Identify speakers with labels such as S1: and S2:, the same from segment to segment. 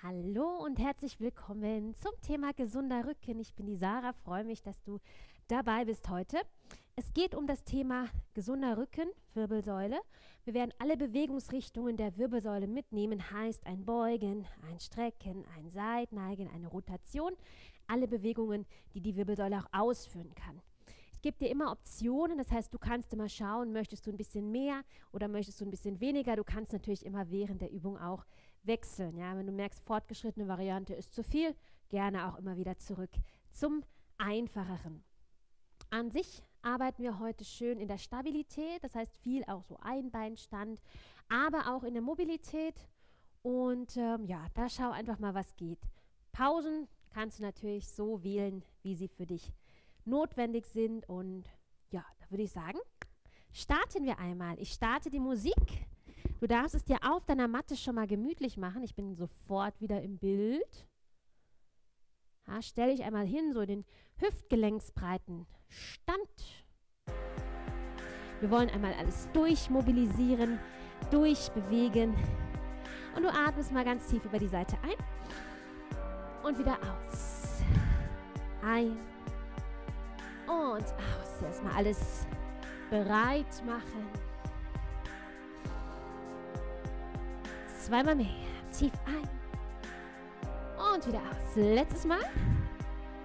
S1: Hallo und herzlich willkommen zum Thema gesunder Rücken. Ich bin die Sarah, freue mich, dass du dabei bist heute. Es geht um das Thema gesunder Rücken, Wirbelsäule. Wir werden alle Bewegungsrichtungen der Wirbelsäule mitnehmen, heißt ein Beugen, ein Strecken, ein Seitneigen, eine Rotation, alle Bewegungen, die die Wirbelsäule auch ausführen kann. Ich gebe dir immer Optionen, das heißt, du kannst immer schauen, möchtest du ein bisschen mehr oder möchtest du ein bisschen weniger. Du kannst natürlich immer während der Übung auch wechseln. Ja? Wenn du merkst, fortgeschrittene Variante ist zu viel, gerne auch immer wieder zurück zum einfacheren. An sich arbeiten wir heute schön in der Stabilität, das heißt viel auch so Einbeinstand, aber auch in der Mobilität. Und ähm, ja, da schau einfach mal, was geht. Pausen kannst du natürlich so wählen, wie sie für dich notwendig sind. Und ja, da würde ich sagen, starten wir einmal. Ich starte die Musik. Du darfst es dir auf deiner Matte schon mal gemütlich machen. Ich bin sofort wieder im Bild. Ja, stell dich einmal hin, so den hüftgelenksbreiten Stand. Wir wollen einmal alles durchmobilisieren, durchbewegen. Und du atmest mal ganz tief über die Seite ein und wieder aus. Ein und aus. Erstmal alles bereit machen. Zweimal mehr. Tief ein. Und wieder aus. Letztes Mal.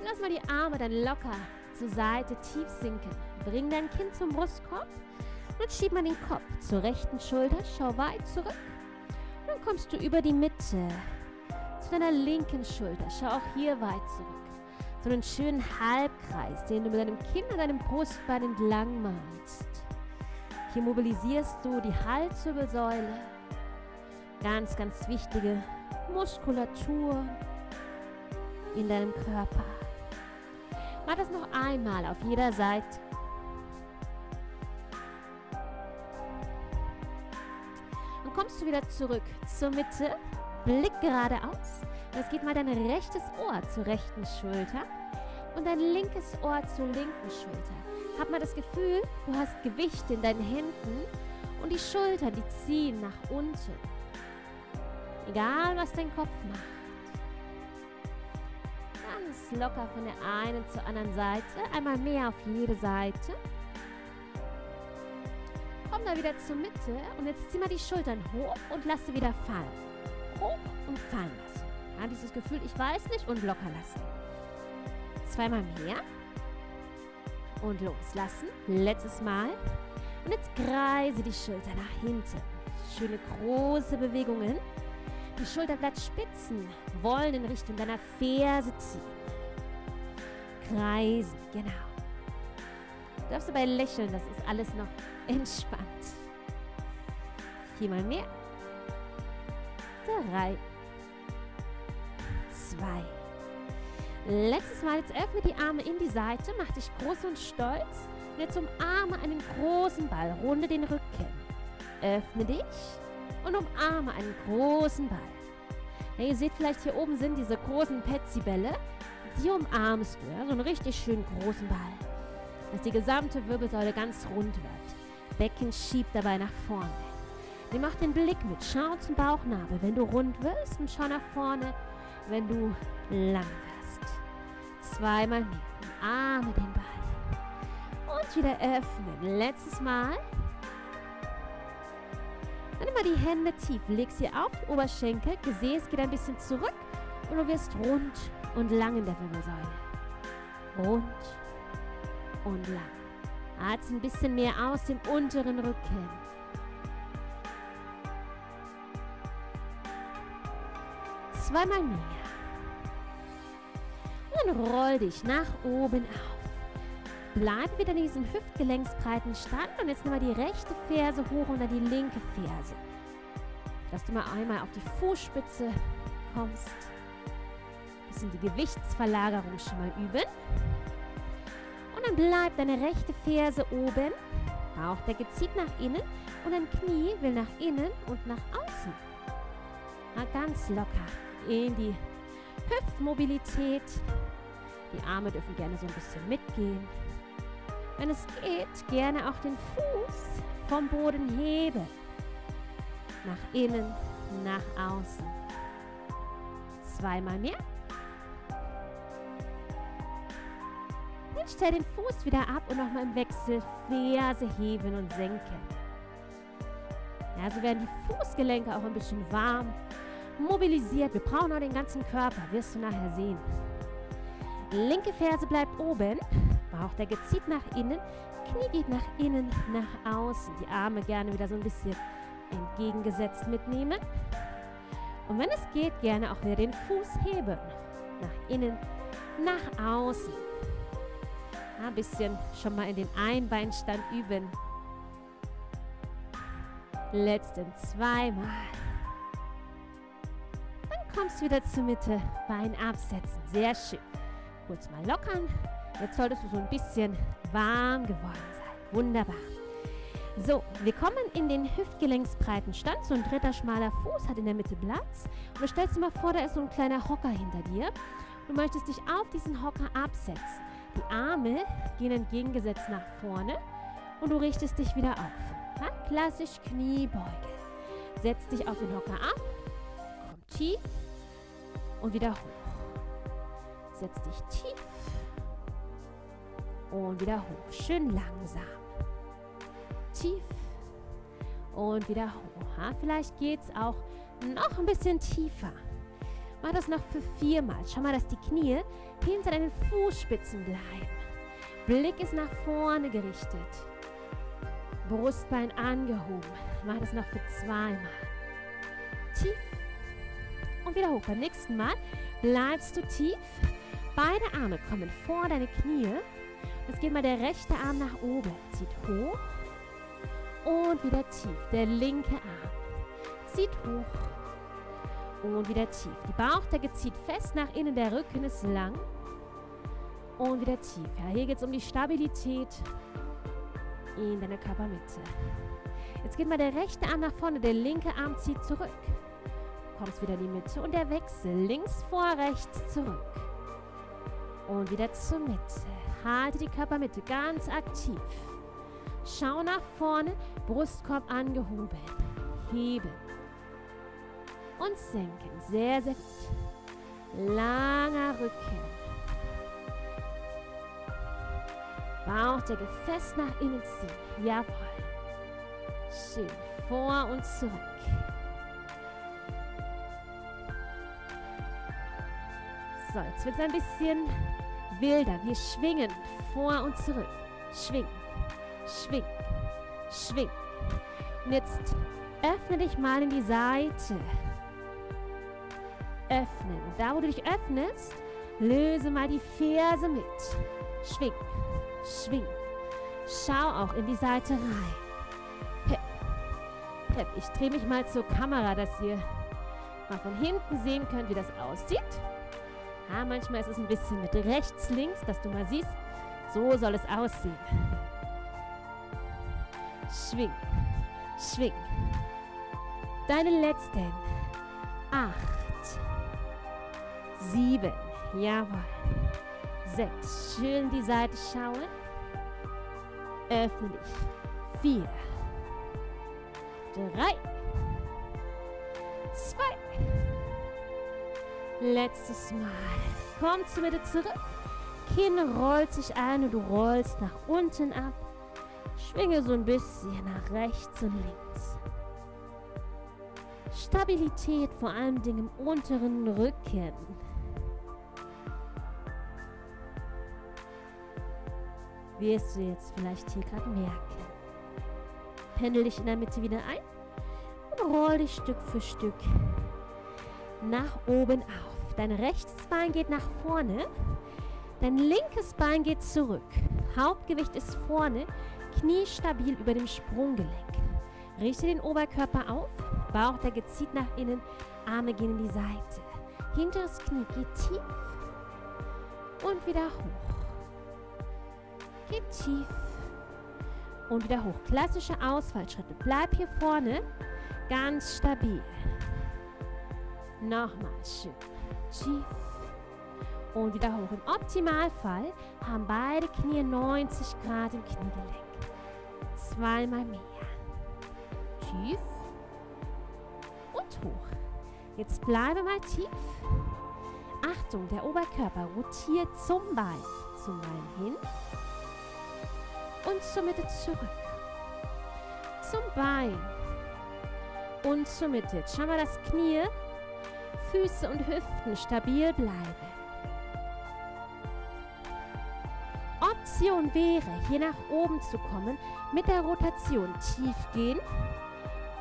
S1: Lass mal die Arme dann locker zur Seite tief sinken. Bring dein Kinn zum Brustkorb und schieb mal den Kopf zur rechten Schulter. Schau weit zurück. Dann kommst du über die Mitte zu deiner linken Schulter. Schau auch hier weit zurück so einen schönen Halbkreis, den du mit deinem Kinn und deinem Brustbein entlang malst. Hier mobilisierst du die Halswirbelsäule. Ganz, ganz wichtige Muskulatur in deinem Körper. Mach das noch einmal auf jeder Seite. Dann kommst du wieder zurück zur Mitte. Blick geradeaus. Jetzt geht mal dein rechtes Ohr zur rechten Schulter und dein linkes Ohr zur linken Schulter. Hab mal das Gefühl, du hast Gewicht in deinen Händen und die Schultern, die ziehen nach unten. Egal, was dein Kopf macht. Ganz locker von der einen zur anderen Seite. Einmal mehr auf jede Seite. Komm da wieder zur Mitte und jetzt zieh mal die Schultern hoch und lass sie wieder fallen. Hoch und fallen lassen. Ja, dieses Gefühl, ich weiß nicht und locker lassen. Zweimal mehr. Und loslassen. Letztes Mal. Und jetzt kreise die Schulter nach hinten. Schöne große Bewegungen. Die Schulterblattspitzen wollen in Richtung deiner Ferse ziehen. Kreisen, genau. Du darfst dabei lächeln, das ist alles noch entspannt. Viermal mehr. Drei zwei. Letztes Mal, jetzt öffne die Arme in die Seite, mach dich groß und stolz. Und jetzt umarme einen großen Ball, runde den Rücken. Öffne dich und umarme einen großen Ball. Ja, ihr seht vielleicht hier oben sind diese großen Petsy-Bälle. Die umarmst du, ja, so einen richtig schönen großen Ball. Dass die gesamte Wirbelsäule ganz rund wird. Becken schiebt dabei nach vorne. Nimm auch den Blick mit. Schau zum Bauchnabel, wenn du rund wirst und schau nach vorne wenn du lang wirst. Zweimal mehr. Arme den Ball. Und wieder öffnen. Letztes Mal. Immer die Hände tief. Leg sie auf die Oberschenkel. Gesäß geht ein bisschen zurück. Und du wirst rund und lang in der Wirbelsäule. Rund und lang. Atme ein bisschen mehr aus dem unteren Rücken. Zweimal mehr. Und roll dich nach oben auf. Bleib wieder in diesem hüftgelenksbreiten Stand und jetzt nimm mal die rechte Ferse hoch und dann die linke Ferse. Dass du mal einmal auf die Fußspitze kommst. Bisschen die Gewichtsverlagerung schon mal üben. Und dann bleibt deine rechte Ferse oben. Bauchdecke zieht nach innen und dein Knie will nach innen und nach außen. Mal ganz locker in die Hüftmobilität. Die Arme dürfen gerne so ein bisschen mitgehen. Wenn es geht, gerne auch den Fuß vom Boden heben. Nach innen, nach außen. Zweimal mehr. Dann stell den Fuß wieder ab und nochmal im Wechsel Ferse heben und senken. Ja, so werden die Fußgelenke auch ein bisschen warm, mobilisiert. Wir brauchen auch den ganzen Körper, wirst du nachher sehen. Linke Ferse bleibt oben, Bauch der gezieht nach innen, Knie geht nach innen, nach außen. Die Arme gerne wieder so ein bisschen entgegengesetzt mitnehmen. Und wenn es geht, gerne auch wieder den Fuß heben. Nach innen, nach außen. Ein bisschen schon mal in den Einbeinstand üben. Letzten zweimal. Dann kommst du wieder zur Mitte. Bein absetzen. Sehr schön. Kurz mal lockern. Jetzt solltest du so ein bisschen warm geworden sein. Wunderbar. So, wir kommen in den hüftgelenksbreiten Stand. So ein dritter schmaler Fuß hat in der Mitte Platz. Und du stellst dir mal vor, da ist so ein kleiner Hocker hinter dir. Du möchtest dich auf diesen Hocker absetzen. Die Arme gehen entgegengesetzt nach vorne und du richtest dich wieder auf. Ja? Klassisch Kniebeuge. Setz dich auf den Hocker ab, komm tief und wieder hoch. Setz dich tief und wieder hoch. Schön langsam. Tief und wieder hoch. Vielleicht geht es auch noch ein bisschen tiefer. Mach das noch für viermal. Schau mal, dass die Knie hinter deinen Fußspitzen bleiben. Blick ist nach vorne gerichtet. Brustbein angehoben. Mach das noch für zweimal. Tief und wieder hoch. Beim nächsten Mal bleibst du tief. Beide Arme kommen vor deine Knie. Jetzt geht mal der rechte Arm nach oben. Zieht hoch und wieder tief. Der linke Arm zieht hoch und wieder tief. Die Bauchdecke zieht fest nach innen, der Rücken ist lang und wieder tief. Ja, hier geht es um die Stabilität in deiner Körpermitte. Jetzt geht mal der rechte Arm nach vorne, der linke Arm zieht zurück. Kommst wieder in die Mitte und der Wechsel. Links vor, rechts zurück. Und wieder zur Mitte. Halte die Körpermitte ganz aktiv. Schau nach vorne, Brustkorb angehoben. Heben. Und senken. Sehr, sehr gut. Langer Rücken. Bauchdecke fest nach innen ziehen. Jawohl. Schön. Vor und zurück. So, jetzt wird es ein bisschen wilder. Wir schwingen vor und zurück. Schwing, schwing, schwing. Und jetzt öffne dich mal in die Seite. Öffnen. Da, wo du dich öffnest, löse mal die Ferse mit. Schwing, schwing. Schau auch in die Seite rein. Hep, hep. Ich drehe mich mal zur Kamera, dass ihr mal von hinten sehen könnt, wie das aussieht. Ja, manchmal ist es ein bisschen mit rechts, links, dass du mal siehst, so soll es aussehen. Schwing, schwing. Deine letzten. Acht, sieben, jawohl. Sechs, schön die Seite schauen. Öffne dich. Vier, drei, Letztes Mal. Komm zur Mitte zurück. Kinn rollt sich ein und du rollst nach unten ab. Schwinge so ein bisschen nach rechts und links. Stabilität vor allem im unteren Rücken. Wirst du jetzt vielleicht hier gerade merken. Pendel dich in der Mitte wieder ein und roll dich Stück für Stück nach oben auf. Dein rechtes Bein geht nach vorne, dein linkes Bein geht zurück. Hauptgewicht ist vorne, Knie stabil über dem Sprunggelenk. Richte den Oberkörper auf, Bauch, der gezieht nach innen, Arme gehen in die Seite. Hinteres Knie geht tief und wieder hoch. Geht tief und wieder hoch. Klassische Ausfallschritte. Bleib hier vorne ganz stabil. Nochmal schön. Tief. Und wieder hoch. Im Optimalfall haben beide Knie 90 Grad im Kniegelenk. Zweimal mehr. Tief und hoch. Jetzt bleibe mal tief Achtung, der Oberkörper rotiert zum Bein. Zum Bein hin und zur Mitte zurück. Zum Bein und zur Mitte. Jetzt schau mal das Knie, Füße und Hüften stabil bleiben. Option wäre, hier nach oben zu kommen, mit der Rotation tief gehen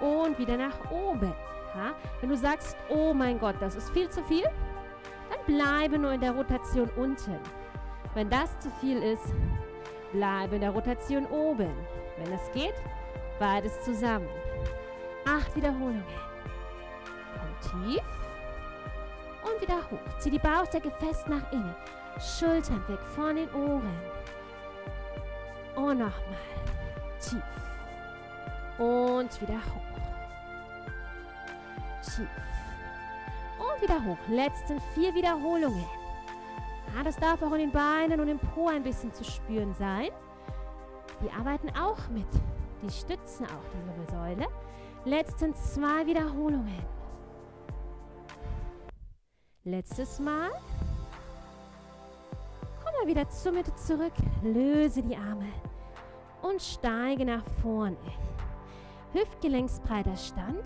S1: und wieder nach oben. Ja? Wenn du sagst, oh mein Gott, das ist viel zu viel, dann bleibe nur in der Rotation unten. Wenn das zu viel ist, bleibe in der Rotation oben. Wenn es geht, beides zusammen. Acht Wiederholungen. Komm tief und wieder hoch. Zieh die Bauchdecke fest nach innen. Schultern weg von den Ohren. Und nochmal. Tief. Und wieder hoch. Tief. Und wieder hoch. Letzten vier Wiederholungen. Ja, das darf auch in den Beinen und im Po ein bisschen zu spüren sein. Die arbeiten auch mit. Die stützen auch die Wirbelsäule. Letzten zwei Wiederholungen. Letztes Mal. Komm mal wieder zur Mitte zurück. Löse die Arme. Und steige nach vorne. Hüftgelenksbreiter Stand.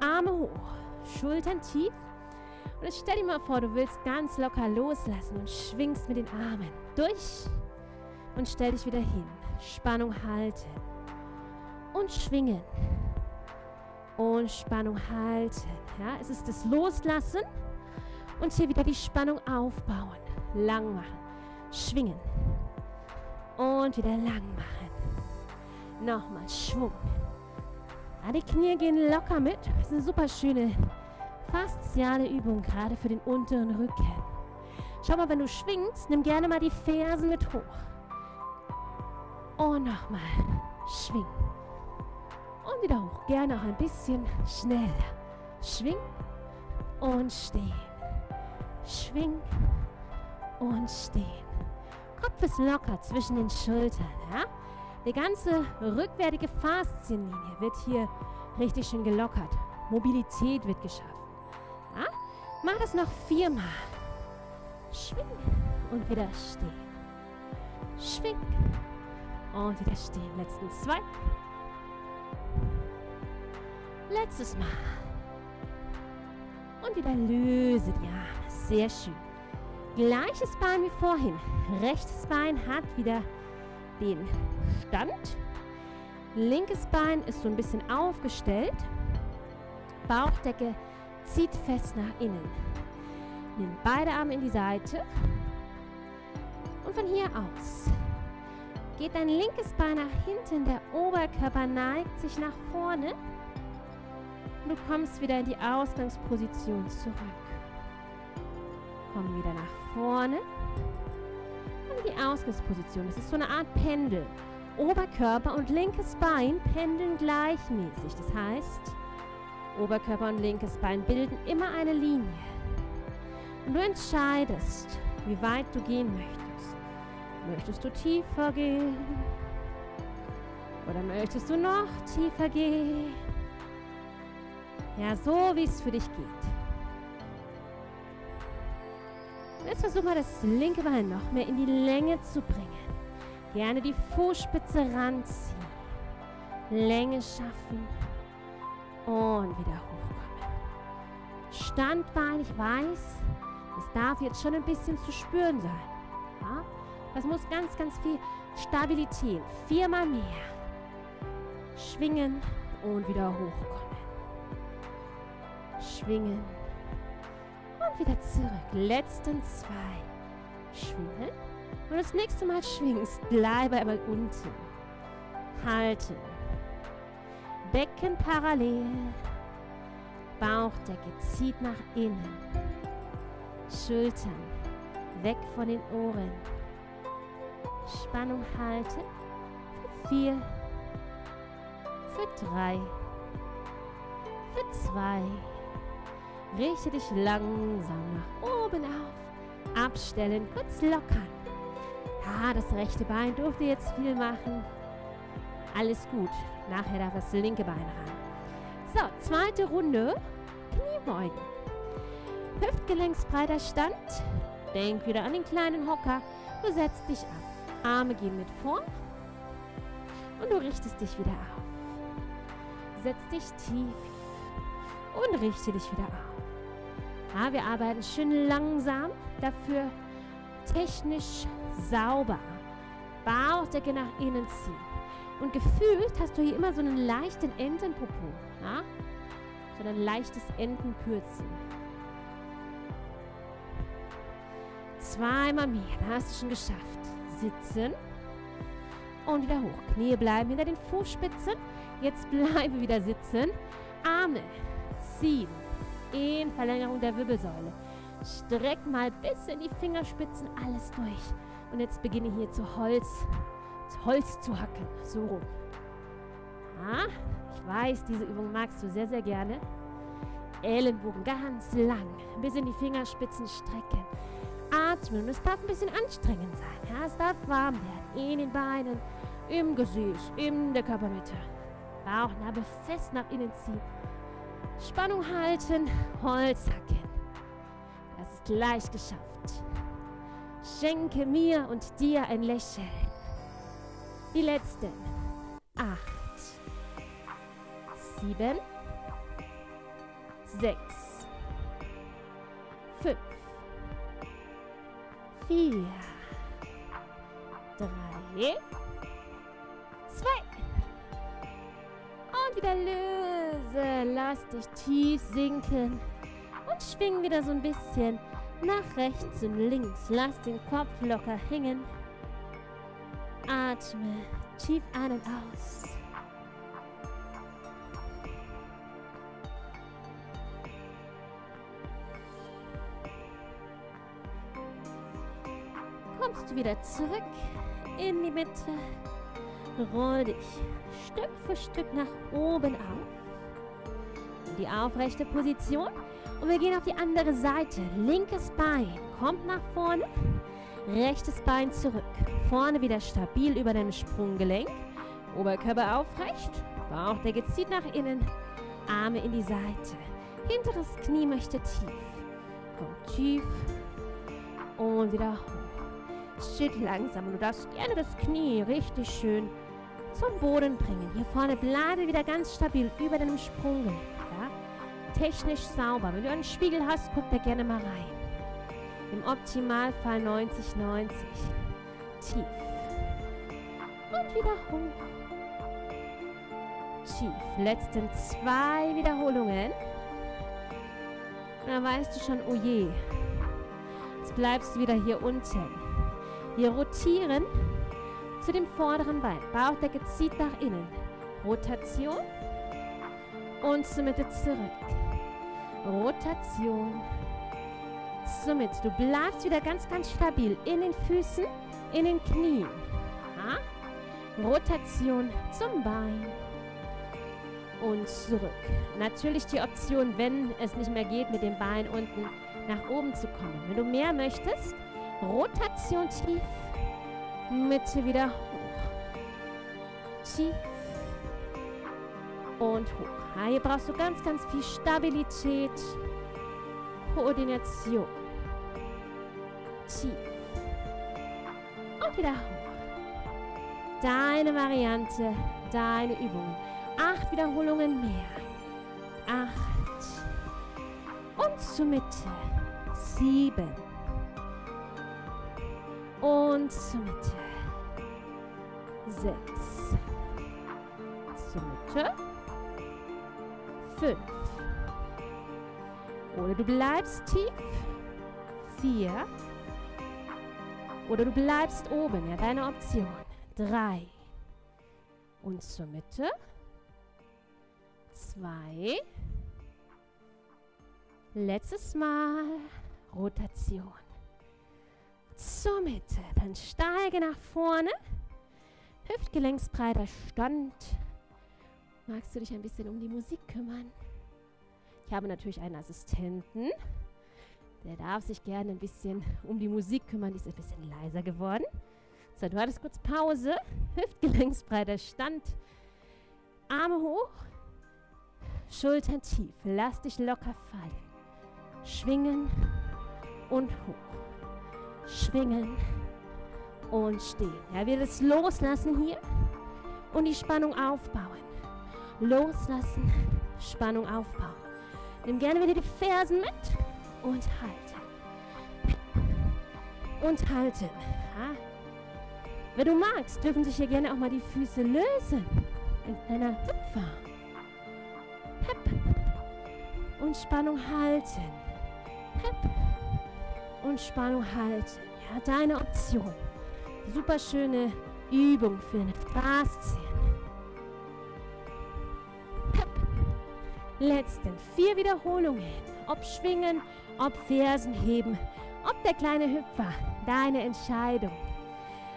S1: Arme hoch. Schultern tief. Und jetzt stell dir mal vor, du willst ganz locker loslassen und schwingst mit den Armen durch und stell dich wieder hin. Spannung halten und schwingen und Spannung halten. Ja, es ist das Loslassen und hier wieder die Spannung aufbauen. Lang machen. Schwingen. Und wieder lang machen. Nochmal Schwung. Die Knie gehen locker mit. Das ist eine super schöne fasziale Übung, gerade für den unteren Rücken. Schau mal, wenn du schwingst, nimm gerne mal die Fersen mit hoch. Und nochmal. Schwing. Und wieder hoch. Gerne auch ein bisschen schneller. Schwing und stehen. Schwing und stehen. Kopf ist locker zwischen den Schultern. Ja? Die ganze rückwärtige Faszienlinie wird hier richtig schön gelockert. Mobilität wird geschaffen. Ja? Mach das noch viermal. Schwing und wieder stehen. Schwing und wieder stehen. Letzten zwei. Letztes Mal. Und wieder löse die Arme. Sehr schön. Gleiches Bein wie vorhin. Rechtes Bein hat wieder den Stand. Linkes Bein ist so ein bisschen aufgestellt. Bauchdecke zieht fest nach innen. Nimm beide Arme in die Seite. Und von hier aus geht dein linkes Bein nach hinten. Der Oberkörper neigt sich nach vorne. Und du kommst wieder in die Ausgangsposition zurück. Komm wieder nach vorne. Und die Ausgangsposition. Das ist so eine Art Pendel. Oberkörper und linkes Bein pendeln gleichmäßig. Das heißt, Oberkörper und linkes Bein bilden immer eine Linie. Und du entscheidest, wie weit du gehen möchtest. Möchtest du tiefer gehen? Oder möchtest du noch tiefer gehen? Ja, so wie es für dich geht. Jetzt versuch mal das linke Bein noch mehr in die Länge zu bringen. Gerne die Fußspitze ranziehen. Länge schaffen und wieder hochkommen. Standbein, ich weiß, das darf jetzt schon ein bisschen zu spüren sein. Ja? Das muss ganz, ganz viel Stabilität. Viermal mehr. Schwingen und wieder hochkommen. Schwingen wieder zurück. Letzten zwei. Schwingen. Und das nächste Mal schwingst, bleibe einmal unten. Halten. Becken parallel. Bauchdecke zieht nach innen. Schultern weg von den Ohren. Spannung halten. Für vier. Für drei. Für zwei. Richte dich langsam nach oben auf. Abstellen, kurz lockern. Ja, das rechte Bein durfte jetzt viel machen. Alles gut. Nachher darf das linke Bein ran. So, zweite Runde. Kniebeugen. Hüftgelenksbreiter Stand. Denk wieder an den kleinen Hocker. Du setzt dich ab. Arme gehen mit vor. Und du richtest dich wieder auf. Setz dich tief und richte dich wieder auf. Ja, wir arbeiten schön langsam, dafür technisch sauber. Bauchdecke nach innen ziehen. Und gefühlt hast du hier immer so einen leichten Entenpopo. Ja? So ein leichtes Entenpürzen. Zweimal mehr. Dann hast du schon geschafft. Sitzen. Und wieder hoch. Knie bleiben hinter den Fußspitzen. Jetzt bleibe wieder sitzen. Arme ziehen. In Verlängerung der Wirbelsäule. Streck mal bis in die Fingerspitzen alles durch. Und jetzt beginne hier zu Holz, zu Holz zu hacken. So rum. Ja, ich weiß, diese Übung magst du sehr, sehr gerne. Ellenbogen ganz lang, bis in die Fingerspitzen strecken. Atmen. Es darf ein bisschen anstrengend sein. Ja, es darf warm werden. In den Beinen, im Gesäß, in der Körpermitte. Bauchnabel fest nach innen ziehen. Spannung halten, Holz hacken. Das ist leicht geschafft. Schenke mir und dir ein Lächeln. Die letzten. Acht. Sieben. Sechs. Fünf. Vier. Drei. Wieder löse. Lass dich tief sinken. Und schwing wieder so ein bisschen nach rechts und links. Lass den Kopf locker hängen. Atme tief ein und aus. Kommst du wieder zurück in die Mitte. Roll dich Stück für Stück nach oben auf. In die aufrechte Position. Und wir gehen auf die andere Seite. Linkes Bein kommt nach vorne. Rechtes Bein zurück. Vorne wieder stabil über dem Sprunggelenk. Oberkörper aufrecht. Bauchdecke zieht nach innen. Arme in die Seite. Hinteres Knie möchte tief. Kommt tief. Und wieder hoch. Schütt langsam. Und du darfst gerne das Knie richtig schön zum Boden bringen. Hier vorne bleibe wieder ganz stabil über deinem Sprunggelenk technisch sauber. Wenn du einen Spiegel hast, guck da gerne mal rein. Im Optimalfall 90, 90. Tief. Und wieder hoch. Tief. Letzten zwei Wiederholungen. Und dann weißt du schon, oh je. Jetzt bleibst du wieder hier unten. Wir rotieren zu dem vorderen Bein. Bauchdecke zieht nach innen. Rotation und zur Mitte zurück. Rotation zur Mitte. Du bleibst wieder ganz, ganz stabil in den Füßen, in den Knien. Ja? Rotation zum Bein und zurück. Natürlich die Option, wenn es nicht mehr geht, mit dem Bein unten nach oben zu kommen. Wenn du mehr möchtest, Rotation tief, Mitte wieder hoch. Tief und hoch. Ja, hier brauchst du ganz, ganz viel Stabilität, Koordination. Tief. Und wieder hoch. Deine Variante, deine Übungen. Acht Wiederholungen mehr. Acht. Und zur Mitte. Sieben. Und zur Mitte. Sechs. Zur Mitte. 5. Oder du bleibst tief. 4. Oder du bleibst oben. Ja, deine Option. 3. Und zur Mitte. 2. Letztes Mal. Rotation. Zur Mitte. Dann steige nach vorne. Hüftgelenksbreiter Stand. Magst du dich ein bisschen um die Musik kümmern? Ich habe natürlich einen Assistenten. Der darf sich gerne ein bisschen um die Musik kümmern. Die ist ein bisschen leiser geworden. So, du hattest kurz Pause. Hüftgelenksbreiter Stand. Arme hoch. Schultern tief. Lass dich locker fallen. Schwingen und hoch. Schwingen und stehen. Er will es loslassen hier und die Spannung aufbauen. Loslassen, Spannung aufbauen. Nimm gerne wieder die Fersen mit und halten. Und halten. Ja. Wenn du magst, dürfen sich hier gerne auch mal die Füße lösen. In einer Hüpfer. Hep. Und Spannung halten. Hep. Und Spannung halten. Ja, deine Option. Super schöne Übung für eine Faszien. Letzten vier Wiederholungen. Ob schwingen, ob Fersen heben, ob der kleine Hüpfer. Deine Entscheidung.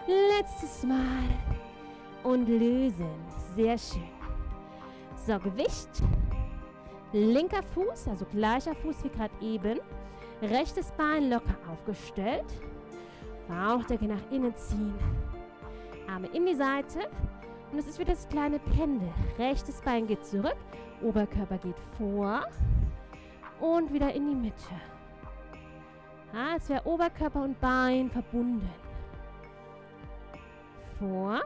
S1: Letztes Mal. Und lösen. Sehr schön. So, Gewicht. Linker Fuß, also gleicher Fuß wie gerade eben. Rechtes Bein locker aufgestellt. Bauchdecke nach innen ziehen. Arme in die Seite. Und es ist wieder das kleine Pendel. Rechtes Bein geht zurück. Oberkörper geht vor. Und wieder in die Mitte. Als wäre Oberkörper und Bein verbunden. Vor.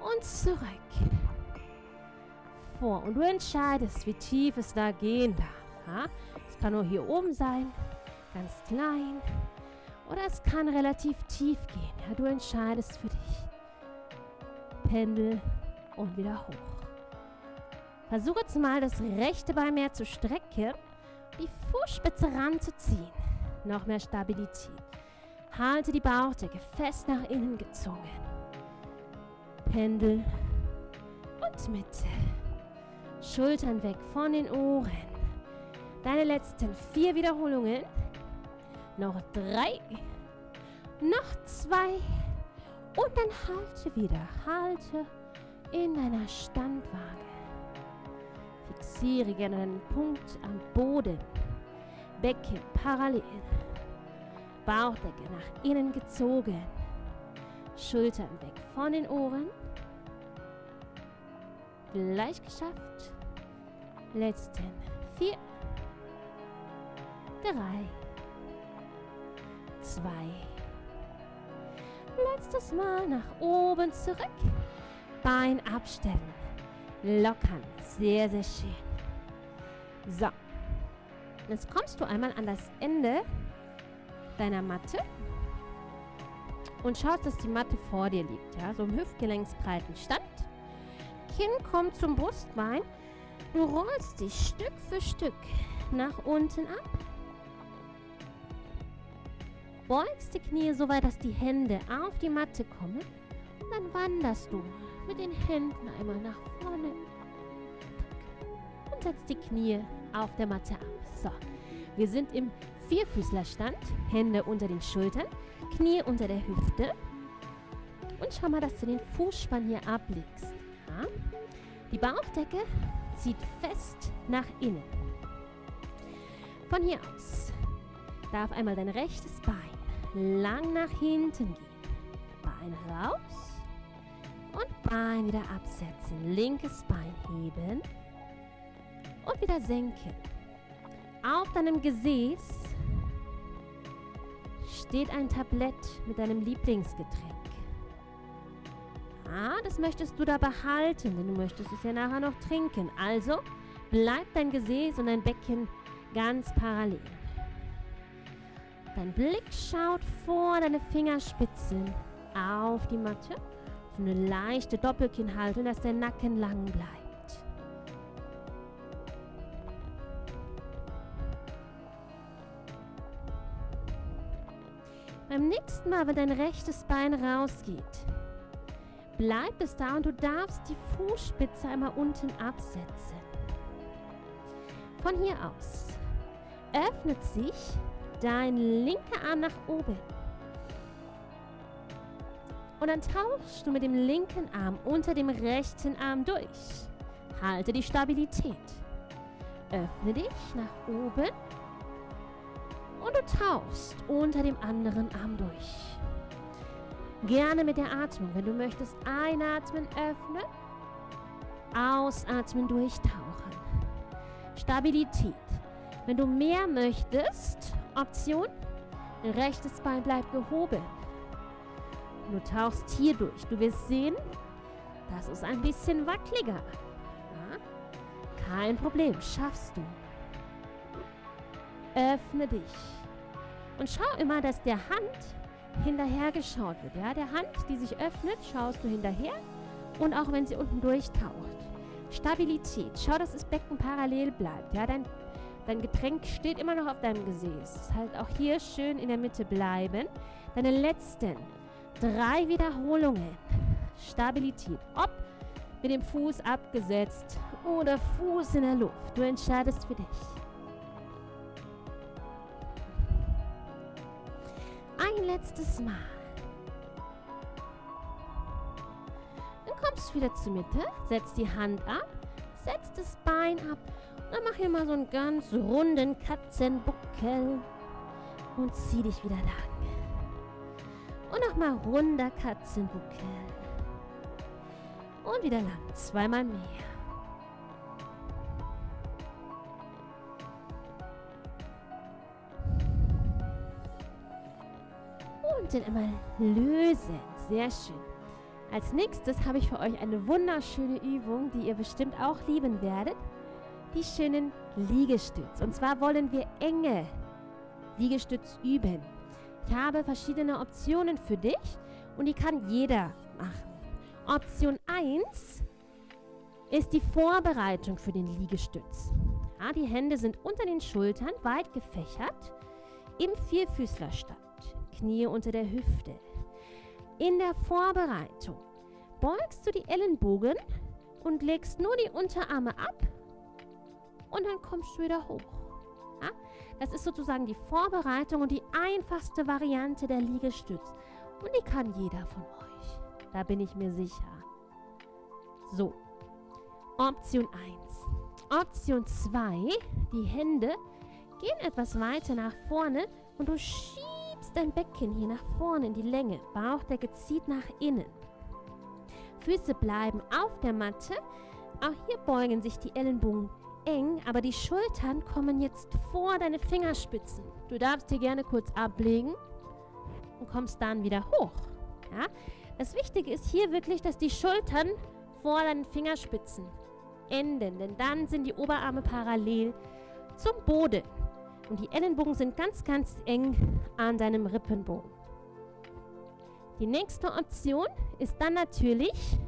S1: Und zurück. Vor. Und du entscheidest, wie tief es da gehen darf. Ja? Kann nur hier oben sein. Ganz klein. Oder es kann relativ tief gehen. Ja, du entscheidest für dich. Pendel und wieder hoch. Versuche jetzt mal das rechte Bein mehr zu strecken, die Fußspitze ranzuziehen. Noch mehr Stabilität. Halte die Bauchdecke fest nach innen gezogen. Pendel und Mitte. Schultern weg von den Ohren. Deine letzten vier Wiederholungen. Noch drei. Noch zwei. Und dann halte wieder. Halte in deiner Standwaage. Fixiere gerne einen Punkt am Boden. Becken parallel. Bauchdecke nach innen gezogen. Schultern weg von den Ohren. Gleich geschafft. Letzten vier. Drei zwei. Letztes Mal nach oben zurück. Bein abstellen. Lockern. Sehr, sehr schön. So. Jetzt kommst du einmal an das Ende deiner Matte und schaust, dass die Matte vor dir liegt. Ja? So im hüftgelenksbreiten Stand. Kinn kommt zum Brustbein. Du rollst dich Stück für Stück nach unten ab beugst die Knie so weit, dass die Hände auf die Matte kommen. Und dann wanderst du mit den Händen einmal nach vorne. Und setzt die Knie auf der Matte ab. So, wir sind im Vierfüßlerstand. Hände unter den Schultern, Knie unter der Hüfte. Und schau mal, dass du den Fußspann hier ablegst. Ja? Die Bauchdecke zieht fest nach innen. Von hier aus darf einmal dein rechtes Bein lang nach hinten gehen. Bein raus und Bein wieder absetzen. Linkes Bein heben und wieder senken. Auf deinem Gesäß steht ein Tablett mit deinem Lieblingsgetränk. Ah, das möchtest du da behalten, denn du möchtest es ja nachher noch trinken. Also bleibt dein Gesäß und dein Becken ganz parallel. Dein Blick schaut vor deine Fingerspitzen auf die Matte. So eine leichte Doppelkinnhaltung, dass der Nacken lang bleibt. Beim nächsten Mal, wenn dein rechtes Bein rausgeht, bleibt es da und du darfst die Fußspitze einmal unten absetzen. Von hier aus öffnet sich dein linker Arm nach oben. Und dann tauchst du mit dem linken Arm unter dem rechten Arm durch. Halte die Stabilität. Öffne dich nach oben. Und du tauchst unter dem anderen Arm durch. Gerne mit der Atmung. Wenn du möchtest, einatmen, öffnen. Ausatmen, durchtauchen. Stabilität. Wenn du mehr möchtest, Option, rechtes Bein bleibt gehoben. Du tauchst hier durch. Du wirst sehen, das ist ein bisschen wackeliger. Ja? Kein Problem, schaffst du. Öffne dich. Und schau immer, dass der Hand hinterher geschaut wird. Ja? Der Hand, die sich öffnet, schaust du hinterher. Und auch wenn sie unten durchtaucht. Stabilität. Schau, dass das Becken parallel bleibt. Ja? Dein, dein Getränk steht immer noch auf deinem Gesäß. Das heißt, auch hier schön in der Mitte bleiben. Deine letzten drei Wiederholungen. Stabilität. Ob mit dem Fuß abgesetzt oder Fuß in der Luft. Du entscheidest für dich. Ein letztes Mal. Dann kommst du wieder zur Mitte, setzt die Hand ab, setzt das Bein ab dann mach hier mal so einen ganz runden Katzenbuckel und zieh dich wieder lang. Und nochmal runder Katzenbuckel. Und wieder lang. Zweimal mehr. Und dann immer lösen. Sehr schön. Als nächstes habe ich für euch eine wunderschöne Übung, die ihr bestimmt auch lieben werdet. Die schönen Liegestütz. Und zwar wollen wir enge Liegestütz üben. Ich habe verschiedene Optionen für dich und die kann jeder machen. Option 1 ist die Vorbereitung für den Liegestütz. Ja, die Hände sind unter den Schultern weit gefächert im Vierfüßlerstand. Knie unter der Hüfte. In der Vorbereitung beugst du die Ellenbogen und legst nur die Unterarme ab und dann kommst du wieder hoch. Ja? Das ist sozusagen die Vorbereitung und die einfachste Variante der Liegestütz. Und die kann jeder von euch. Da bin ich mir sicher. So. Option 1. Option 2. Die Hände gehen etwas weiter nach vorne und du schiebst dein Becken hier nach vorne in die Länge. Bauchdecke zieht nach innen. Füße bleiben auf der Matte. Auch hier beugen sich die Ellenbogen eng, aber die Schultern kommen jetzt vor deine Fingerspitzen. Du darfst hier gerne kurz ablegen und kommst dann wieder hoch. Ja? Das Wichtige ist hier wirklich, dass die Schultern vor deinen Fingerspitzen enden, denn dann sind die Oberarme parallel zum Boden. Und die Ellenbogen sind ganz, ganz eng an deinem Rippenbogen. Die nächste Option ist dann natürlich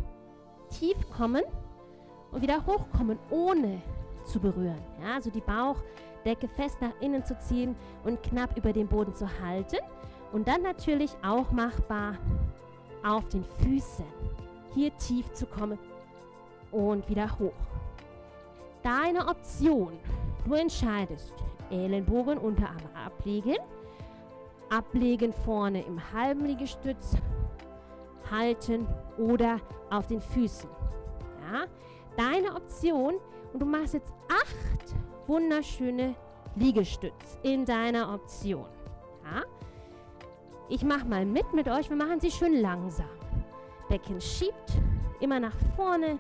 S1: tief kommen und wieder hochkommen, ohne zu berühren. Ja, also die Bauchdecke fest nach innen zu ziehen und knapp über dem Boden zu halten. Und dann natürlich auch machbar auf den Füßen. Hier tief zu kommen und wieder hoch. Deine Option. Du entscheidest. Ellenbogen, Unterarme ablegen. Ablegen vorne im halben Liegestütz. Halten oder auf den Füßen. Ja? Deine Option. Und du machst jetzt acht wunderschöne Liegestütz in deiner Option. Ja? Ich mache mal mit mit euch. Wir machen sie schön langsam. Becken schiebt immer nach vorne.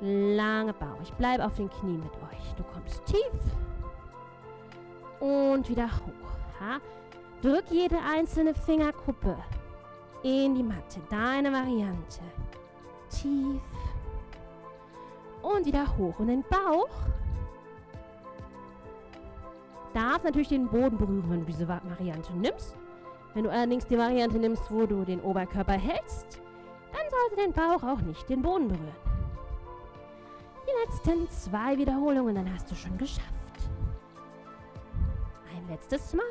S1: Lange Bauch. Ich bleibe auf den Knien mit euch. Du kommst tief und wieder hoch. Ha? Drück jede einzelne Fingerkuppe in die Matte. Deine Variante. Tief und wieder hoch. Und den Bauch darf natürlich den Boden berühren, wenn du diese Variante nimmst. Wenn du allerdings die Variante nimmst, wo du den Oberkörper hältst, dann sollte dein Bauch auch nicht den Boden berühren. Die letzten zwei Wiederholungen, dann hast du schon geschafft. Ein letztes Mal.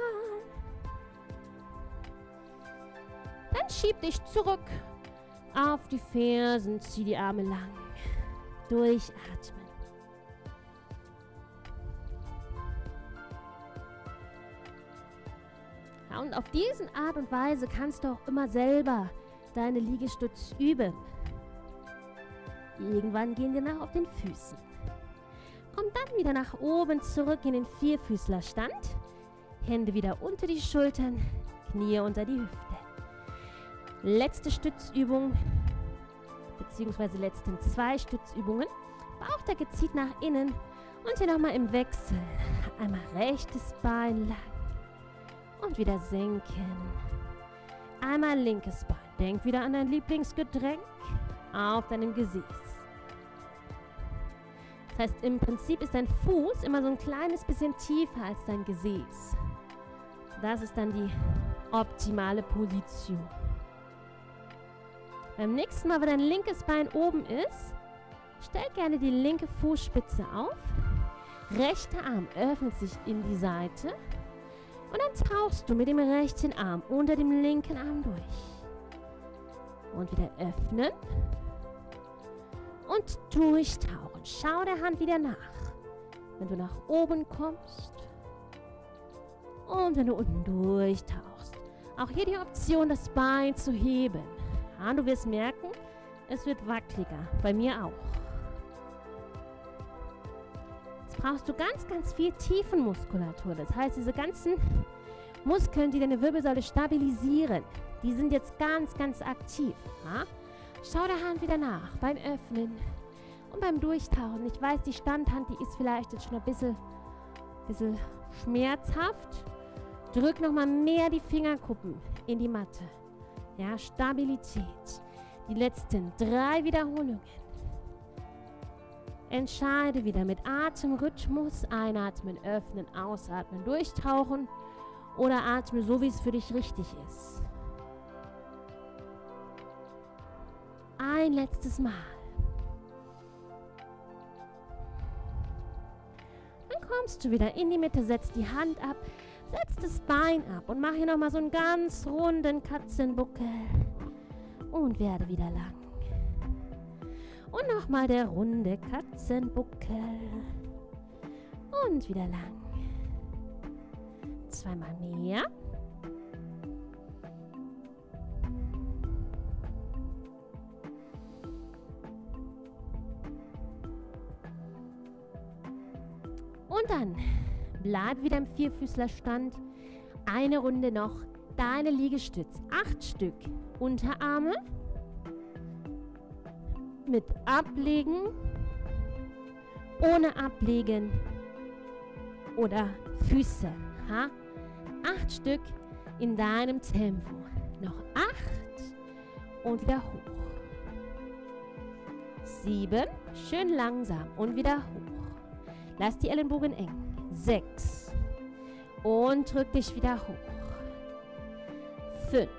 S1: Dann schieb dich zurück auf die Fersen, zieh die Arme lang. Durchatmen. Ja, und auf diese Art und Weise kannst du auch immer selber deine Liegestütz üben. Irgendwann gehen wir nach auf den Füßen. Komm dann wieder nach oben zurück in den Vierfüßlerstand. Hände wieder unter die Schultern, Knie unter die Hüfte. Letzte Stützübung, beziehungsweise letzten zwei Stützübungen. Bauchdecke zieht nach innen und hier nochmal im Wechsel Einmal rechtes Bein lang. Und wieder senken. Einmal linkes Bein. Denk wieder an dein Lieblingsgetränk auf deinem Gesäß. Das heißt, im Prinzip ist dein Fuß immer so ein kleines bisschen tiefer als dein Gesäß. Das ist dann die optimale Position. Beim nächsten Mal, wenn dein linkes Bein oben ist, stell gerne die linke Fußspitze auf. Rechter Arm öffnet sich in die Seite. Und dann tauchst du mit dem rechten Arm unter dem linken Arm durch. Und wieder öffnen. Und durchtauchen. Schau der Hand wieder nach. Wenn du nach oben kommst. Und wenn du unten durchtauchst. Auch hier die Option, das Bein zu heben. Ja, du wirst merken, es wird wackeliger. Bei mir auch. Jetzt brauchst du ganz, ganz viel Tiefenmuskulatur. Das heißt, diese ganzen Muskeln, die deine Wirbelsäule stabilisieren, die sind jetzt ganz, ganz aktiv. Ja? Schau der Hand wieder nach beim Öffnen und beim Durchtauchen. Ich weiß, die Standhand, die ist vielleicht jetzt schon ein bisschen, bisschen schmerzhaft. Drück nochmal mehr die Fingerkuppen in die Matte. Ja, Stabilität. Die letzten drei Wiederholungen. Entscheide wieder mit Atemrhythmus. Einatmen, öffnen, ausatmen, durchtauchen. Oder atme so, wie es für dich richtig ist. Ein letztes Mal. Dann kommst du wieder in die Mitte, setzt die Hand ab, setzt das Bein ab und mach hier nochmal so einen ganz runden Katzenbuckel. Und werde wieder lang. Und nochmal der runde Katzenbuckel. Und wieder lang. Zweimal mehr. Und dann bleib wieder im Vierfüßlerstand. Eine Runde noch. Deine Liegestütz. Acht Stück. Unterarme. Mit Ablegen. Ohne Ablegen. Oder Füße. Ha? Acht Stück in deinem Tempo. Noch acht. Und wieder hoch. Sieben. Schön langsam. Und wieder hoch. Lass die Ellenbogen eng. Sechs. Und drück dich wieder hoch. Fünf.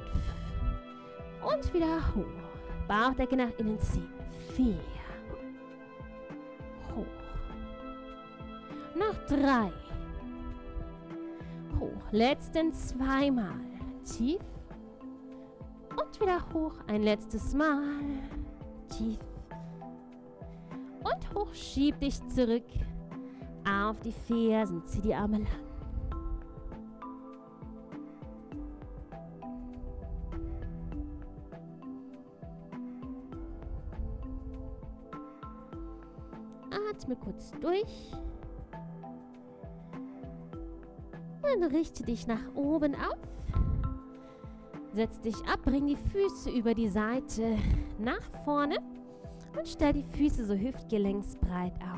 S1: Und wieder hoch. Bauchdecke nach innen ziehen. Vier. Hoch. Noch drei. Hoch. Letzten zweimal. Tief. Und wieder hoch. Ein letztes Mal. Tief. Und hoch. Schieb dich zurück. Auf die Fersen, zieh die Arme lang. Atme kurz durch. Und richte dich nach oben auf. Setz dich ab, bring die Füße über die Seite nach vorne und stell die Füße so hüftgelenksbreit auf.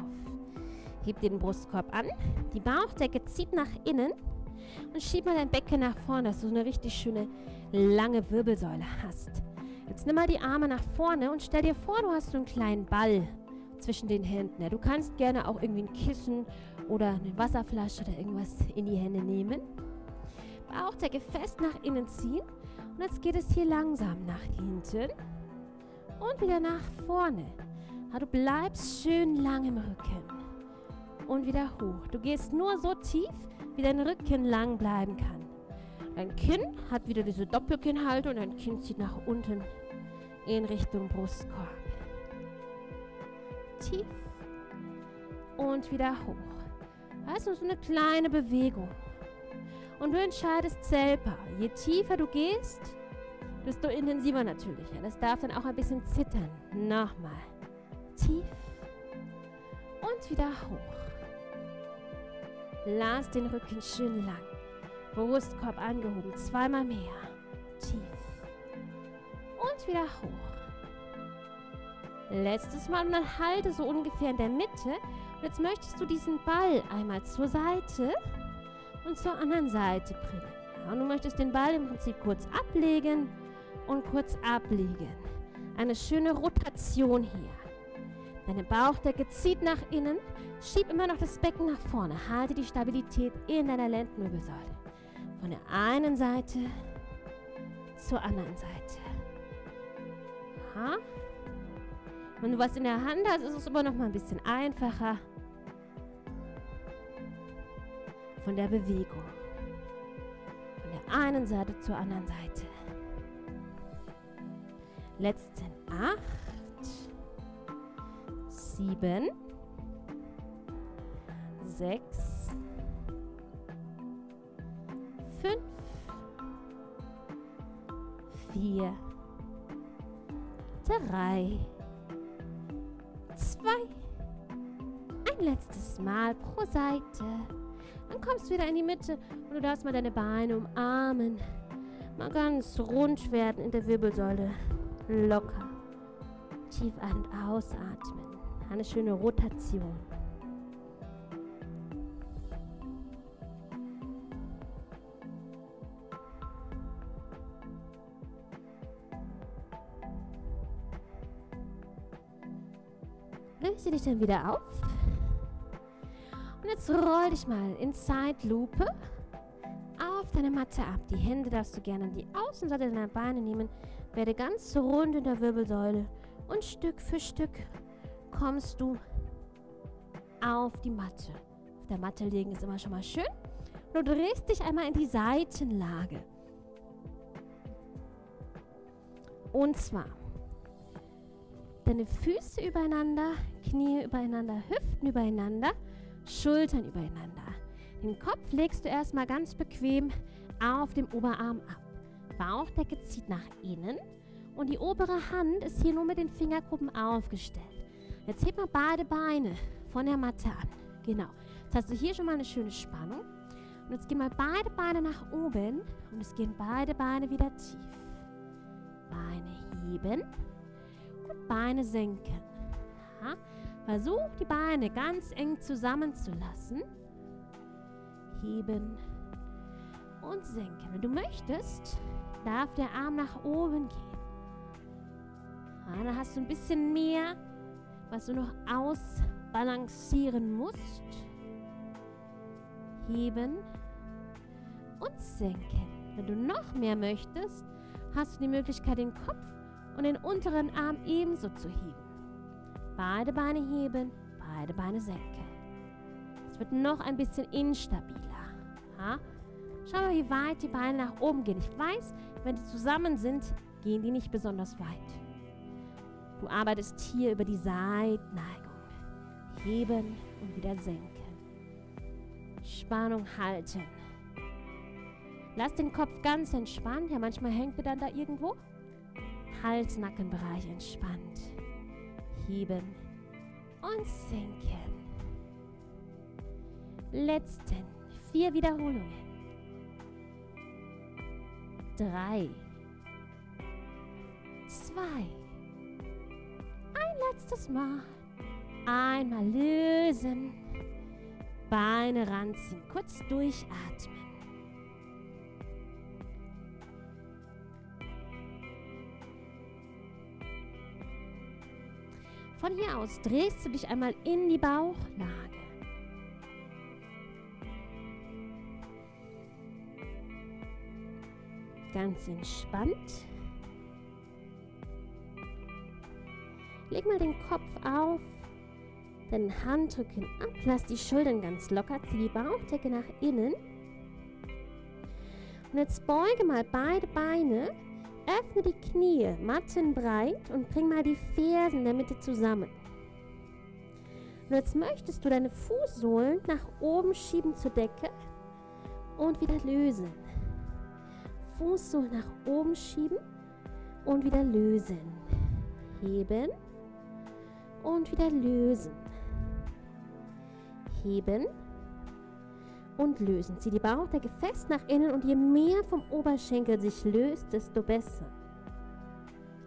S1: Heb den Brustkorb an, die Bauchdecke zieht nach innen und schieb mal dein Becken nach vorne, dass du so eine richtig schöne lange Wirbelsäule hast. Jetzt nimm mal die Arme nach vorne und stell dir vor, du hast so einen kleinen Ball zwischen den Händen. Du kannst gerne auch irgendwie ein Kissen oder eine Wasserflasche oder irgendwas in die Hände nehmen. Bauchdecke fest nach innen ziehen und jetzt geht es hier langsam nach hinten und wieder nach vorne. Du bleibst schön lang im Rücken und wieder hoch. Du gehst nur so tief, wie dein Rücken lang bleiben kann. Dein Kinn hat wieder diese Doppelkinnhaltung und dein Kinn zieht nach unten in Richtung Brustkorb. Tief und wieder hoch. Also so eine kleine Bewegung. Und du entscheidest selber. Je tiefer du gehst, desto intensiver natürlich. Das darf dann auch ein bisschen zittern. Nochmal. Tief und wieder hoch. Lass den Rücken schön lang. Brustkorb angehoben. Zweimal mehr. Tief. Und wieder hoch. Letztes Mal und dann halte so ungefähr in der Mitte Und jetzt möchtest du diesen Ball einmal zur Seite und zur anderen Seite bringen. Und du möchtest den Ball im Prinzip kurz ablegen und kurz ablegen. Eine schöne Rotation hier. Deine Bauchdecke zieht nach innen. Schieb immer noch das Becken nach vorne. Halte die Stabilität in deiner Lendenwirbelsäule. Von der einen Seite zur anderen Seite. Aha. Wenn du was in der Hand hast, ist es immer noch mal ein bisschen einfacher von der Bewegung. Von der einen Seite zur anderen Seite. Letzten acht, sieben, sechs, fünf, vier, drei, zwei, ein letztes Mal pro Seite. Dann kommst du wieder in die Mitte und du darfst mal deine Beine umarmen. Mal ganz rund werden in der Wirbelsäule. Locker. Tief ein- und ausatmen. Eine schöne Rotation. Löse dich dann wieder auf. Und jetzt roll dich mal in Zeitlupe auf deine Matte ab. Die Hände darfst du gerne an die Außenseite deiner Beine nehmen. Werde ganz rund in der Wirbelsäule. Und Stück für Stück kommst du auf die Matte. Auf der Matte liegen ist immer schon mal schön. Du drehst dich einmal in die Seitenlage. Und zwar deine Füße übereinander, Knie übereinander, Hüften übereinander, Schultern übereinander. Den Kopf legst du erstmal ganz bequem auf dem Oberarm ab. Bauchdecke zieht nach innen und die obere Hand ist hier nur mit den Fingerkuppen aufgestellt. Jetzt heb mal beide Beine von der Matte an. Genau. Jetzt hast du hier schon mal eine schöne Spannung. Und jetzt gehen mal beide Beine nach oben und es gehen beide Beine wieder tief. Beine heben und Beine senken. Ja. Versuch die Beine ganz eng zusammenzulassen. Heben und senken. Wenn du möchtest, darf der Arm nach oben gehen. Ja, dann hast du ein bisschen mehr, was du noch ausbalancieren musst. Heben und senken. Wenn du noch mehr möchtest, hast du die Möglichkeit, den Kopf und den unteren Arm ebenso zu heben. Beide Beine heben, beide Beine senken. Es wird noch ein bisschen instabiler. Ja? Schau mal, wie weit die Beine nach oben gehen. Ich weiß, wenn die zusammen sind, gehen die nicht besonders weit. Du arbeitest hier über die Seitneigung. Heben und wieder senken. Spannung halten. Lass den Kopf ganz entspannt. Ja, manchmal hängt er dann da irgendwo. Hals-Nackenbereich entspannt. Heben und senken. Letzten vier Wiederholungen. Drei. Zwei. Letztes Mal. Einmal lösen. Beine ranziehen. Kurz durchatmen. Von hier aus drehst du dich einmal in die Bauchlage. Ganz entspannt. Leg mal den Kopf auf, den Handrücken ab, lass die Schultern ganz locker, zieh die Bauchdecke nach innen. Und jetzt beuge mal beide Beine Öffne die Knie mattenbreit und bring mal die Fersen in der Mitte zusammen. Und jetzt möchtest du deine Fußsohlen nach oben schieben zur Decke und wieder lösen. Fußsohlen nach oben schieben und wieder lösen. Heben und wieder lösen. Heben und lösen. Zieh die Bauchdecke fest nach innen und je mehr vom Oberschenkel sich löst, desto besser.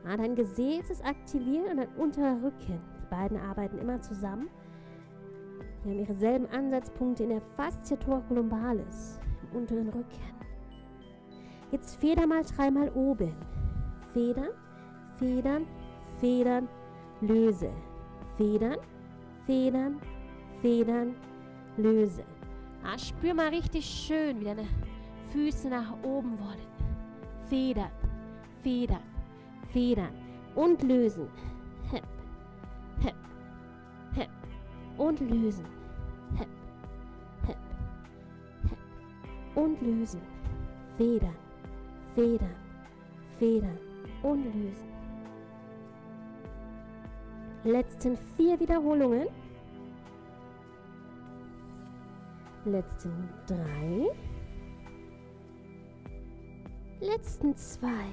S1: Ja, dein Gesäß ist aktiviert und dein unterer Rücken. Die beiden arbeiten immer zusammen. Die haben ihre selben Ansatzpunkte in der Fascia thoracolumbalis, im unteren Rücken. Jetzt feder mal dreimal oben. Federn, federn, federn, löse. Federn, federn, federn, löse. Ah, spür mal richtig schön, wie deine Füße nach oben wollen. Federn, federn, federn und lösen. Hep, hep, hep und lösen. Hep, hep, hep und lösen. Federn, federn, federn und lösen. Letzten vier Wiederholungen. Letzten drei. Letzten zwei.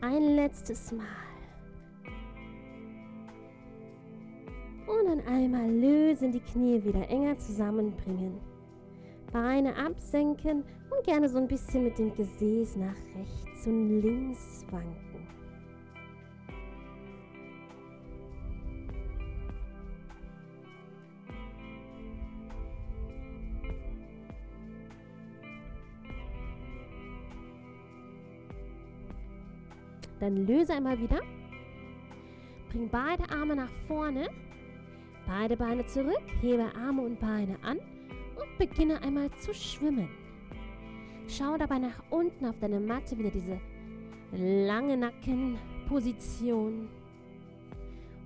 S1: Ein letztes Mal. Und dann einmal lösen, die Knie wieder enger zusammenbringen. Beine absenken und gerne so ein bisschen mit dem Gesäß nach rechts und links wanken. Dann löse einmal wieder. Bring beide Arme nach vorne. Beide Beine zurück. Hebe Arme und Beine an. Und beginne einmal zu schwimmen. Schau dabei nach unten auf deine Matte. Wieder diese lange Nackenposition.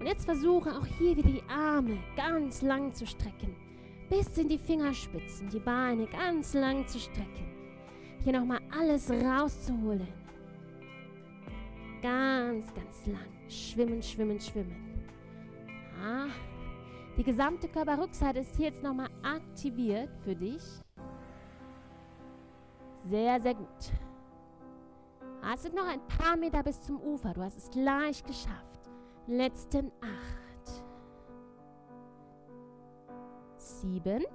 S1: Und jetzt versuche auch hier wieder die Arme ganz lang zu strecken. Bis in die Fingerspitzen. Die Beine ganz lang zu strecken. Hier nochmal alles rauszuholen. Ganz, ganz lang. Schwimmen, schwimmen, schwimmen. Ah, die gesamte Körperrückseite ist hier jetzt nochmal aktiviert für dich. Sehr, sehr gut. Ah, es sind noch ein paar Meter bis zum Ufer. Du hast es gleich geschafft. Letzten acht. Sieben.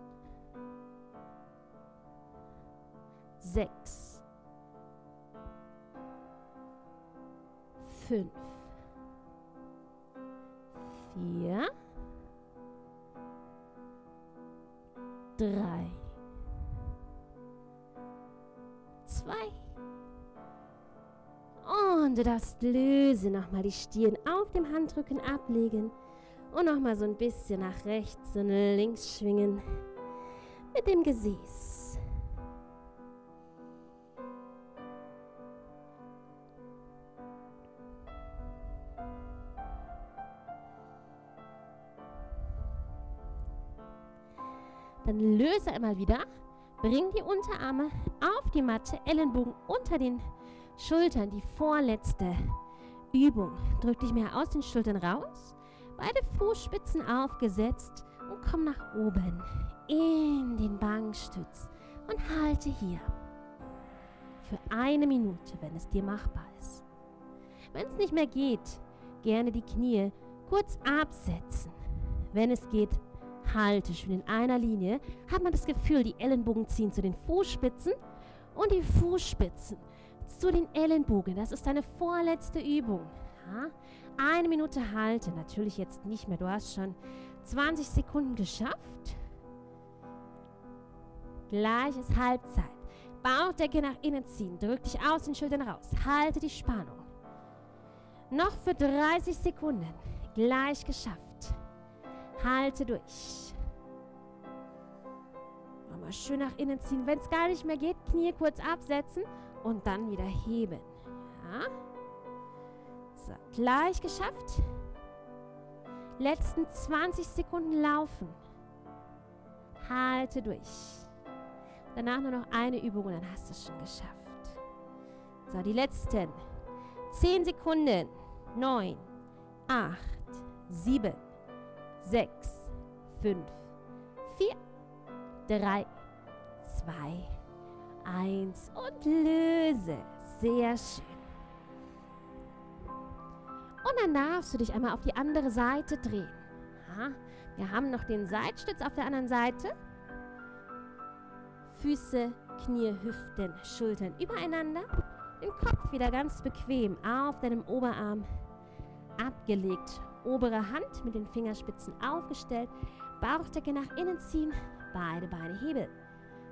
S1: Sechs. Fünf, vier, drei, zwei. Und du darfst löse nochmal die Stirn auf dem Handrücken ablegen und nochmal so ein bisschen nach rechts und links schwingen mit dem Gesäß. Dann löse einmal wieder. Bring die Unterarme auf die Matte, Ellenbogen unter den Schultern. Die vorletzte Übung. Drück dich mehr aus den Schultern raus. Beide Fußspitzen aufgesetzt und komm nach oben in den Bankstütz und halte hier. Für eine Minute, wenn es dir machbar ist. Wenn es nicht mehr geht, gerne die Knie kurz absetzen. Wenn es geht, halte schön in einer Linie, hat man das Gefühl, die Ellenbogen ziehen zu den Fußspitzen und die Fußspitzen zu den Ellenbogen. Das ist deine vorletzte Übung. Ja? Eine Minute halte, natürlich jetzt nicht mehr. Du hast schon 20 Sekunden geschafft. Gleich ist Halbzeit. Bauchdecke nach innen ziehen. Drück dich aus den Schultern raus. Halte die Spannung. Noch für 30 Sekunden. Gleich geschafft. Halte durch. Nochmal schön nach innen ziehen. Wenn es gar nicht mehr geht, Knie kurz absetzen und dann wieder heben. Ja. So, gleich geschafft. Letzten 20 Sekunden laufen. Halte durch. Danach nur noch eine Übung und dann hast du es schon geschafft. So, die letzten 10 Sekunden. 9, 8, 7, 6, 5, 4, 3, 2, 1 und löse. Sehr schön. Und dann darfst du dich einmal auf die andere Seite drehen. Ja, wir haben noch den Seitstütz auf der anderen Seite. Füße, Knie, Hüften, Schultern übereinander. Den Kopf wieder ganz bequem auf deinem Oberarm abgelegt Obere Hand mit den Fingerspitzen aufgestellt. Bauchdecke nach innen ziehen. Beide Beine hebeln.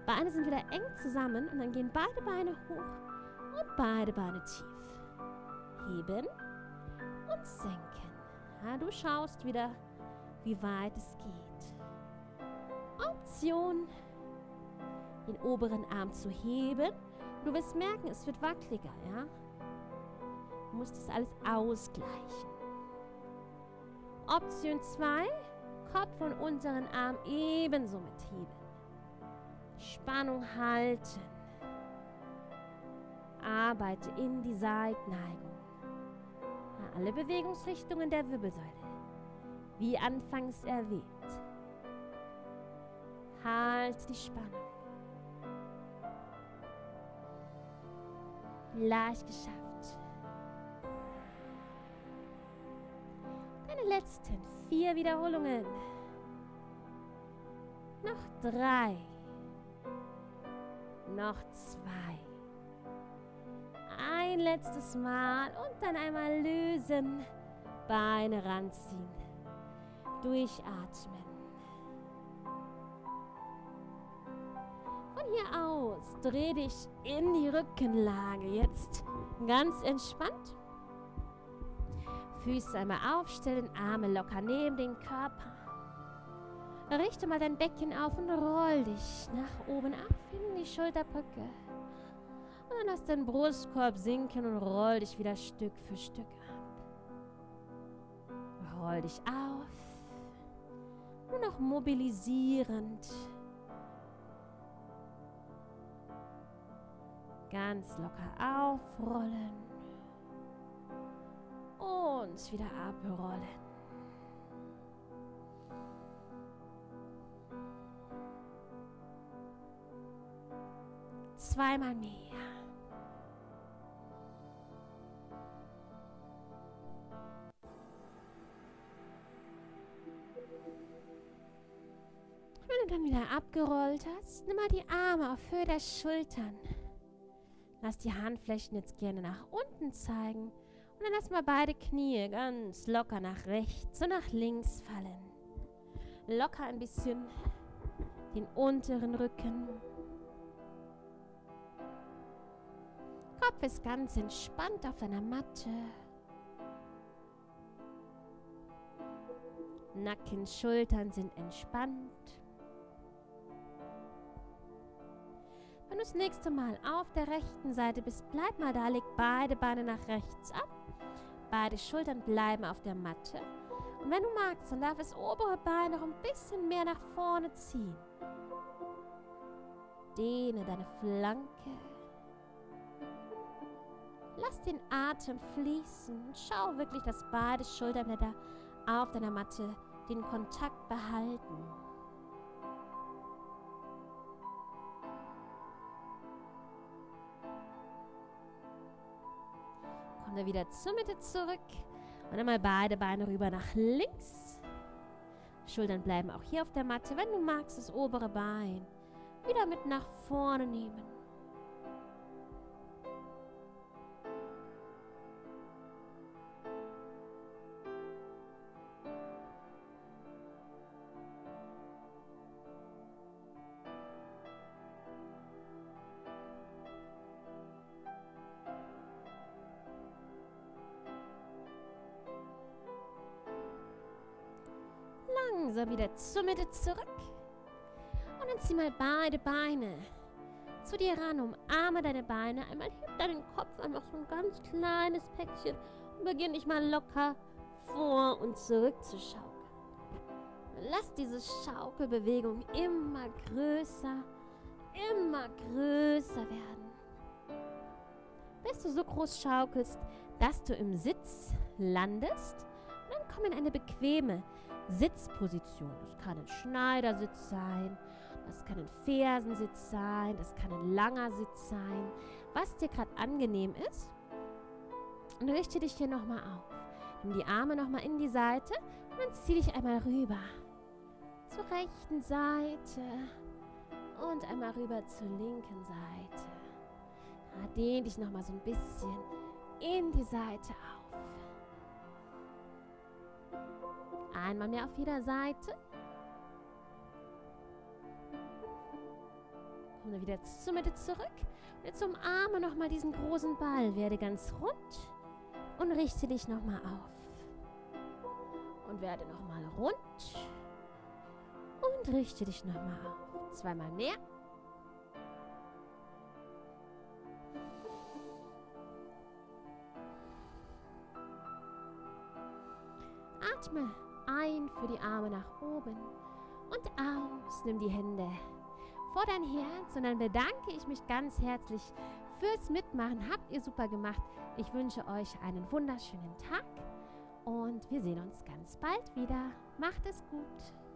S1: Beine sind wieder eng zusammen und dann gehen beide Beine hoch und beide Beine tief. Heben und senken. Ja, du schaust wieder, wie weit es geht. Option, den oberen Arm zu heben. Du wirst merken, es wird wackeliger, ja? Du musst das alles ausgleichen. Option 2, Kopf und unteren Arm ebenso mit heben. Spannung halten. Arbeite in die Seitneigung. Alle Bewegungsrichtungen der Wirbelsäule. Wie anfangs erwähnt. Halt die Spannung. Leicht geschafft. Letzten vier Wiederholungen. Noch drei. Noch zwei. Ein letztes Mal und dann einmal lösen. Beine ranziehen. Durchatmen. Von hier aus dreh dich in die Rückenlage. Jetzt ganz entspannt. Füße einmal aufstellen, Arme locker neben den Körper. Richte mal dein Becken auf und roll dich nach oben ab in die Schulterbrücke. Und dann lass deinen Brustkorb sinken und roll dich wieder Stück für Stück ab. Roll dich auf. Nur noch mobilisierend. Ganz locker aufrollen. Und wieder abrollen. zweimal mehr. Wenn du dann wieder abgerollt hast, nimm mal die Arme auf Höhe der Schultern. Lass die Handflächen jetzt gerne nach unten zeigen. Und dann lass mal beide Knie ganz locker nach rechts und nach links fallen. Locker ein bisschen den unteren Rücken. Kopf ist ganz entspannt auf deiner Matte. Nacken, Schultern sind entspannt. Wenn du das nächste Mal auf der rechten Seite bist, bleib mal da, leg beide Beine nach rechts ab. Beide Schultern bleiben auf der Matte. Und wenn du magst, dann darf das obere Bein noch ein bisschen mehr nach vorne ziehen. Dehne deine Flanke. Lass den Atem fließen. Schau wirklich, dass beide Schulterblätter auf deiner Matte den Kontakt behalten. Dann wieder zur Mitte zurück. Und einmal beide Beine rüber nach links. Schultern bleiben auch hier auf der Matte. Wenn du magst, das obere Bein wieder mit nach vorne nehmen. Zur Mitte zurück. Und dann zieh mal beide Beine zu dir ran, umarme deine Beine. Einmal heb deinen Kopf, einfach so ein ganz kleines Päckchen und beginn dich mal locker vor und zurück zu schaukeln. Lass diese Schaukelbewegung immer größer, immer größer werden. Bis du so groß schaukelst, dass du im Sitz landest. Dann komm in eine bequeme, Sitzposition. Das kann ein Schneidersitz sein, das kann ein Fersensitz sein, das kann ein langer Sitz sein, was dir gerade angenehm ist. Und richte dich hier nochmal auf. Nimm die Arme nochmal in die Seite und dann zieh dich einmal rüber. Zur rechten Seite und einmal rüber zur linken Seite. Ja, dehn dich nochmal so ein bisschen in die Seite auf. Einmal mehr auf jeder Seite. Komm dann wieder zur Mitte zurück. Jetzt umarme nochmal diesen großen Ball. Werde ganz rund und richte dich nochmal auf. Und werde nochmal rund und richte dich nochmal auf. Zweimal mehr. Atme ein für die Arme nach oben und aus. Nimm die Hände vor dein Herz und dann bedanke ich mich ganz herzlich fürs Mitmachen. Habt ihr super gemacht. Ich wünsche euch einen wunderschönen Tag und wir sehen uns ganz bald wieder. Macht es gut.